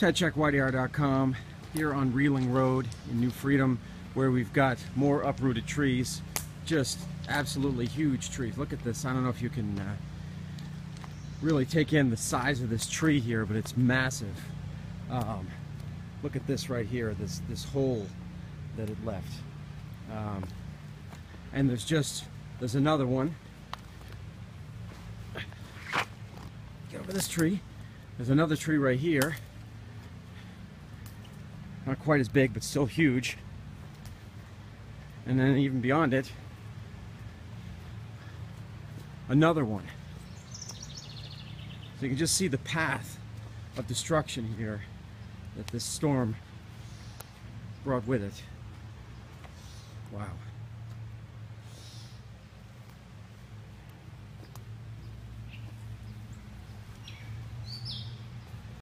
Ted Czech YDR.com here on Reeling Road in New Freedom where we've got more uprooted trees. Just absolutely huge trees. Look at this. I don't know if you can uh, really take in the size of this tree here, but it's massive. Um, look at this right here, this, this hole that it left. Um, and there's just, there's another one. Get over this tree. There's another tree right here. Not quite as big, but still huge. And then even beyond it, another one. So you can just see the path of destruction here that this storm brought with it. Wow.